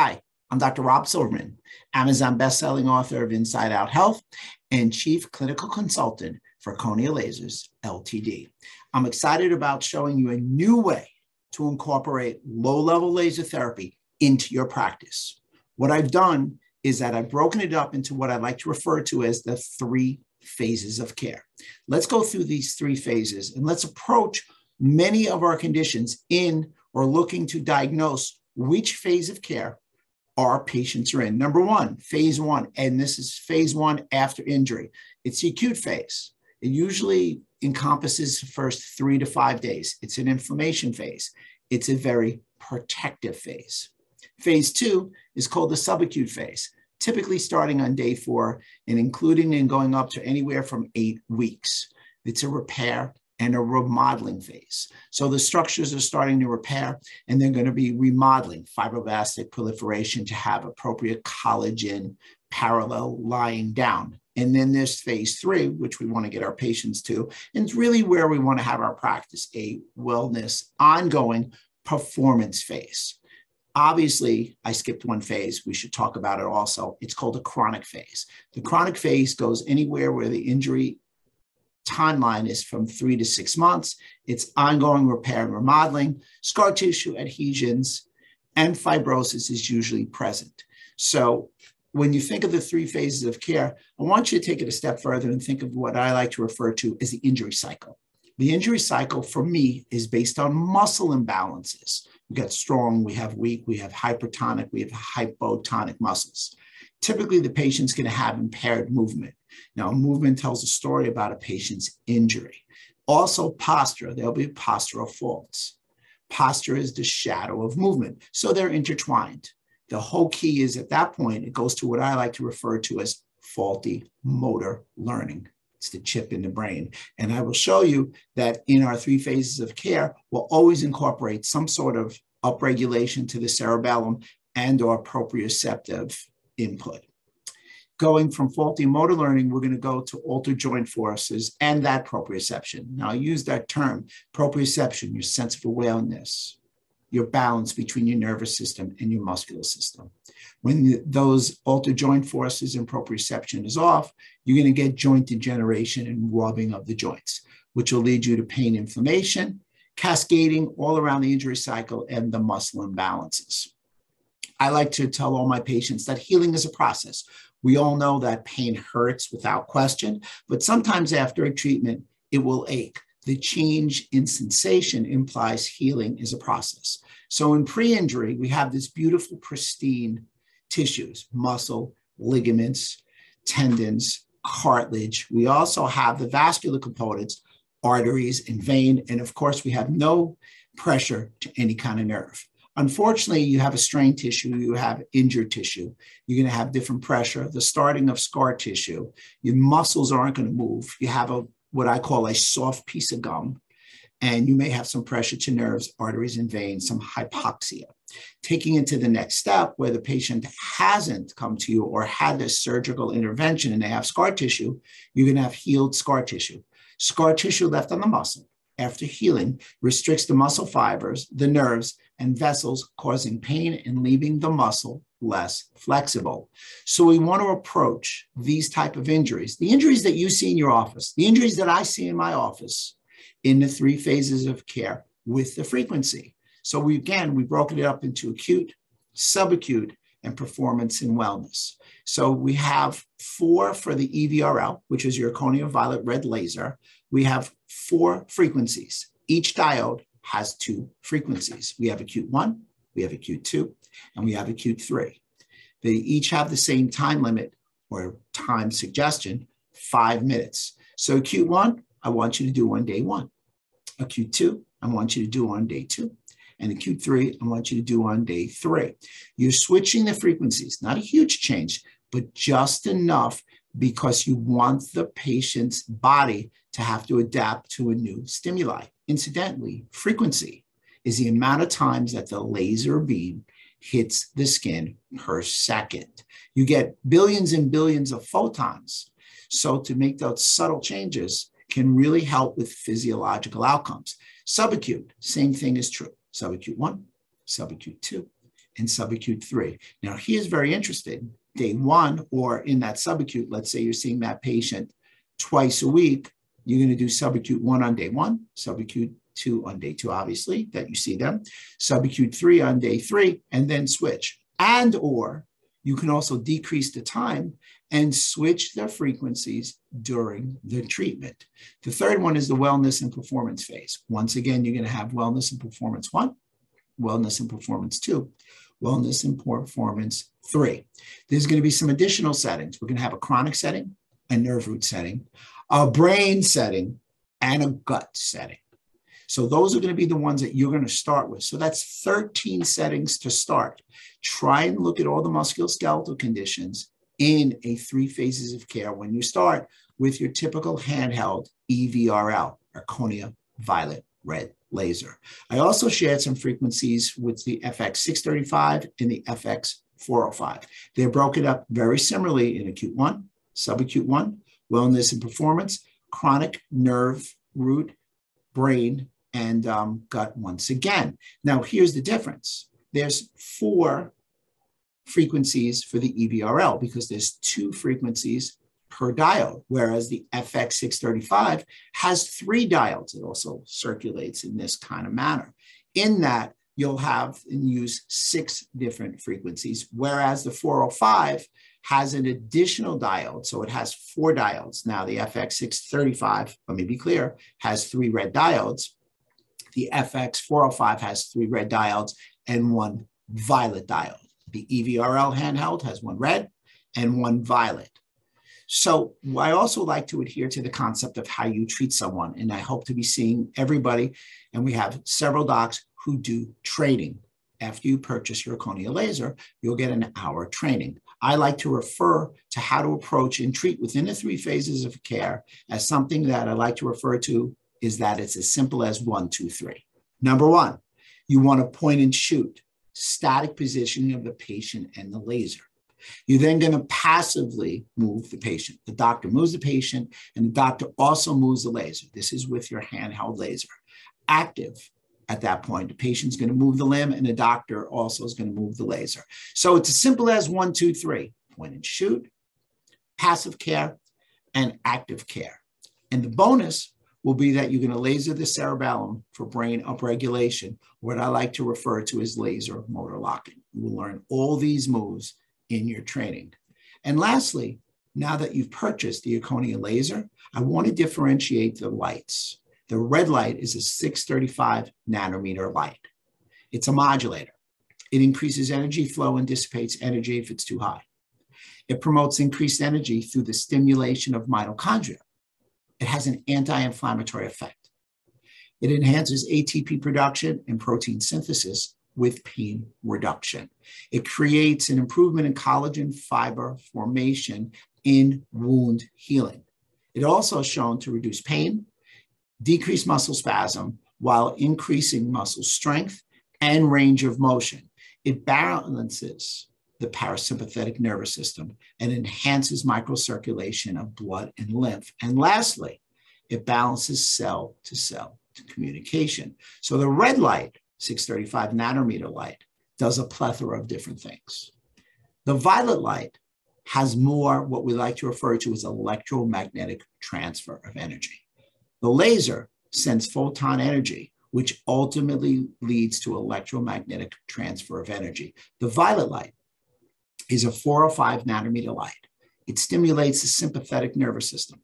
Hi, I'm Dr. Rob Silverman, Amazon bestselling author of Inside Out Health and Chief Clinical Consultant for Erchonia Lasers Ltd. I'm excited about showing you a new way to incorporate low level laser therapy into your practice. What I've done is that I've broken it up into what I like to refer to as the three phases of care. Let's go through these three phases and let's approach many of our conditions in or looking to diagnose which phase of care our patients are in. Number one, phase one, and this is phase one after injury. It's the acute phase. It usually encompasses the first three to five days. It's an inflammation phase. It's a very protective phase. Phase two is called the subacute phase, typically starting on day four and including and going up to anywhere from eight weeks. It's a repair and a remodeling phase. So the structures are starting to repair and they're going to be remodeling fibroblastic proliferation to have appropriate collagen parallel lying down. And then there's phase three, which we want to get our patients to. And it's really where we want to have our practice a wellness ongoing performance phase. Obviously, I skipped one phase. We should talk about it also. It's called a chronic phase. The chronic phase goes anywhere where the injury timeline is from three to six months. It's ongoing repair and remodeling, scar tissue adhesions, and fibrosis is usually present. So when you think of the three phases of care, I want you to take it a step further and think of what I like to refer to as the injury cycle. The injury cycle for me is based on muscle imbalances. We got strong, we have weak, we have hypertonic, we have hypotonic muscles. Typically, the patient's going to have impaired movement. Now, movement tells a story about a patient's injury. Also, posture, there'll be postural faults. Posture is the shadow of movement, so they're intertwined. The whole key is at that point, it goes to what I like to refer to as faulty motor learning. It's the chip in the brain. And I will show you that in our three phases of care, we'll always incorporate some sort of upregulation to the cerebellum and or proprioceptive input going from faulty motor learning, we're going to go to altered joint forces and that proprioception. Now, I use that term, proprioception, your sense of awareness, your balance between your nervous system and your muscular system. When those altered joint forces and proprioception is off, you're going to get joint degeneration and rubbing of the joints, which will lead you to pain inflammation, cascading all around the injury cycle and the muscle imbalances. I like to tell all my patients that healing is a process. We all know that pain hurts without question, but sometimes after a treatment, it will ache. The change in sensation implies healing is a process. So in pre injury, we have this beautiful, pristine tissues, muscle, ligaments, tendons, cartilage. We also have the vascular components, arteries and vein. And of course, we have no pressure to any kind of nerve. Unfortunately, you have a strained tissue, you have injured tissue. You're going to have different pressure, the starting of scar tissue. Your muscles aren't going to move. You have a what I call a soft piece of gum, and you may have some pressure to nerves, arteries, and veins, some hypoxia. Taking it to the next step where the patient hasn't come to you or had a surgical intervention and they have scar tissue, you're going to have healed scar tissue. Scar tissue left on the muscle after healing restricts the muscle fibers, the nerves, and vessels, causing pain and leaving the muscle less flexible. So we want to approach these type of injuries, the injuries that you see in your office, the injuries that I see in my office, in the three phases of care with the frequency. So we again we broken it up into acute, subacute, and performance and wellness. So we have four for the EVRL, which is your Erchonia violet red laser. We have four frequencies. Each diode has two frequencies. We have acute one, we have acute two, and we have acute three. They each have the same time limit or time suggestion, five minutes. So acute one, I want you to do on day one. Acute two, I want you to do on day two. And acute three, I want you to do on day three. You're switching the frequencies, not a huge change, but just enough because you want the patient's body to have to adapt to a new stimuli. Incidentally, frequency is the amount of times that the laser beam hits the skin per second. You get billions and billions of photons. So, to make those subtle changes can really help with physiological outcomes. Subacute, same thing is true. Subacute one, subacute two, and subacute three. Now, he is very interested. Day one, or in that subacute, let's say you're seeing that patient twice a week, you're going to do subacute one on day one, subacute two on day two, obviously, that you see them, subacute three on day three, and then switch. And or you can also decrease the time and switch the frequencies during the treatment. The third one is the wellness and performance phase. Once again, you're going to have wellness and performance one, wellness and performance two, wellness and performance three. There's going to be some additional settings. We're going to have a chronic setting, a nerve root setting, a brain setting, and a gut setting. So those are going to be the ones that you're going to start with. So that's 13 settings to start. Try and look at all the musculoskeletal conditions in a three phases of care when you start with your typical handheld EVRL, Erchonia Violet Red Laser. I also shared some frequencies with the FX635 and the FX405. They're broken up very similarly in acute one, subacute one, wellness and performance, chronic nerve root, brain, and um, gut once again. Now, here's the difference. There's four frequencies for the EVRL because there's two frequencies per diode, whereas the FX635 has three diodes. It also circulates in this kind of manner. In that, you'll have and use six different frequencies, whereas the 405 has an additional diode. So it has four diodes. Now, the FX635, let me be clear, has three red diodes. The FX405 has three red diodes and one violet diode. The EVRL handheld has one red and one violet. So I also like to adhere to the concept of how you treat someone. And I hope to be seeing everybody. And we have several docs who do training. After you purchase your Erchonia laser, you'll get an hour training. I like to refer to how to approach and treat within the three phases of care as something that I like to refer to is that it's as simple as one, two, three. Number one, you want to point and shoot, static positioning of the patient and the laser. You're then going to passively move the patient. The doctor moves the patient, and the doctor also moves the laser. This is with your handheld laser. Active at that point, the patient's going to move the limb, and the doctor also is going to move the laser. So it's as simple as one, two, three point and shoot, passive care, and active care. And the bonus will be that you're going to laser the cerebellum for brain upregulation, what I like to refer to as laser motor locking. You will learn all these moves in your training. And lastly, now that you've purchased the Erchonia laser, I want to differentiate the lights. The red light is a 635 nanometer light. It's a modulator. It increases energy flow and dissipates energy if it's too high. It promotes increased energy through the stimulation of mitochondria. It has an anti inflammatory effect. It enhances ATP production and protein synthesis with pain reduction. It creates an improvement in collagen fiber formation in wound healing. It also shown to reduce pain, decrease muscle spasm, while increasing muscle strength and range of motion. It balances the parasympathetic nervous system and enhances microcirculation of blood and lymph. And lastly, it balances cell to cell communication. So the red light 635 nanometer light does a plethora of different things. The violet light has more what we like to refer to as electromagnetic transfer of energy. The laser sends photon energy, which ultimately leads to electromagnetic transfer of energy. The violet light is a 405 nanometer light. It stimulates the sympathetic nervous system.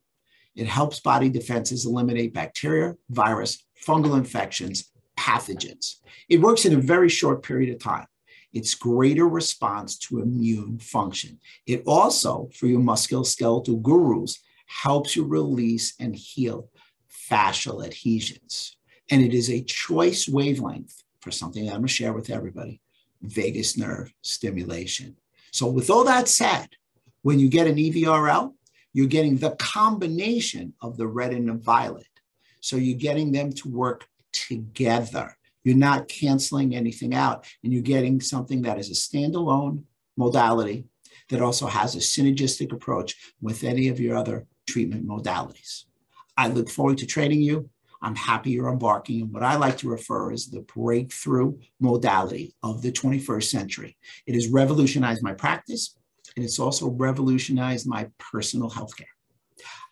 It helps body defenses eliminate bacteria, virus, fungal infections, pathogens. It works in a very short period of time. It's greater response to immune function. It also, for your musculoskeletal gurus, helps you release and heal fascial adhesions. And it is a choice wavelength for something that I'm going to share with everybody vagus nerve stimulation. So, with all that said, when you get an EVRL, you're getting the combination of the red and the violet. So, you're getting them to work together. You're not canceling anything out, and you're getting something that is a standalone modality that also has a synergistic approach with any of your other treatment modalities. I look forward to training you. I'm happy you're embarking on what I like to refer as the breakthrough modality of the 21st century. It has revolutionized my practice, and it's also revolutionized my personal health care.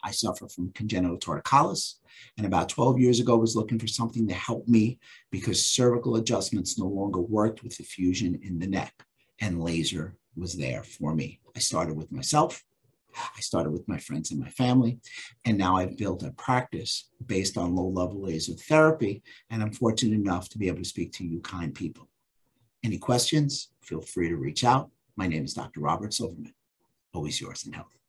I suffer from congenital torticollis, and about 12 years ago was looking for something to help me because cervical adjustments no longer worked with the fusion in the neck, and laser was there for me. I started with myself. I started with my friends and my family, and now I've built a practice based on low level laser therapy. And I'm fortunate enough to be able to speak to you kind people. Any questions? Feel free to reach out. My name is Dr. Robert Silverman. Always yours in health.